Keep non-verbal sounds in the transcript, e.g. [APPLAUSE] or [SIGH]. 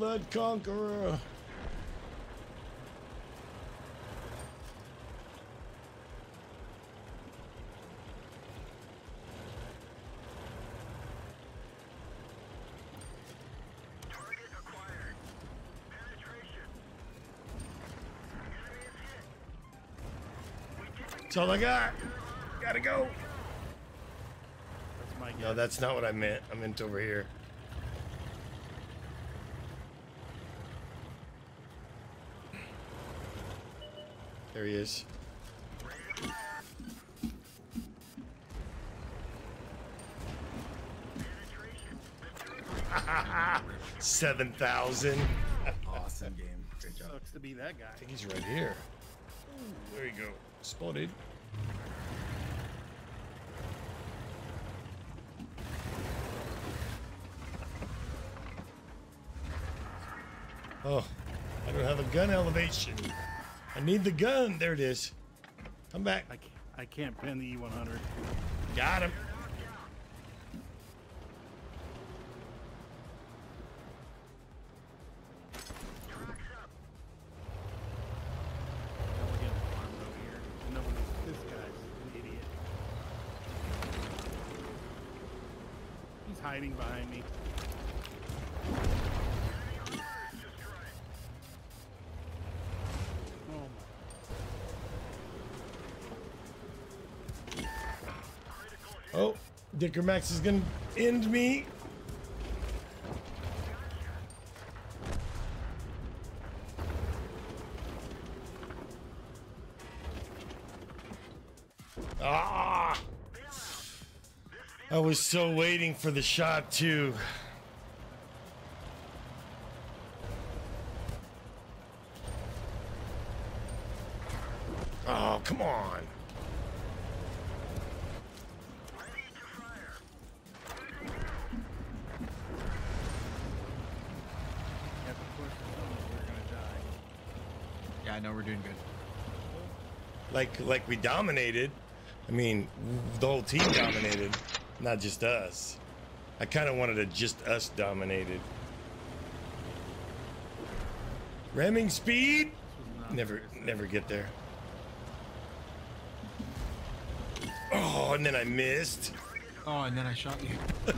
that conqueror. That's all I got. Gotta go. That's my guess. No, that's not what I meant. I meant over here. There he is. Seven thousand. Awesome game. Great job. Sucks to be that guy. I think he's right here. Ooh, there you go. Spotted. Oh, I don't have a gun elevation. I need the gun. There it is. Come back. I can't, I can't pin the E E100. Got him. Don't get farmed over here. Nobody. This guy's an idiot. He's hiding behind me. Oh, Dicker Max is gonna end me. Ah! I was so waiting for the shot too. Oh, come on. Yeah, I know we're doing good. like like we dominated. I mean, the whole team dominated, not just us. I kind of wanted to just us dominated. Ramming speed. Never never get there. Oh, and then I missed. Oh, and then I shot you. [LAUGHS]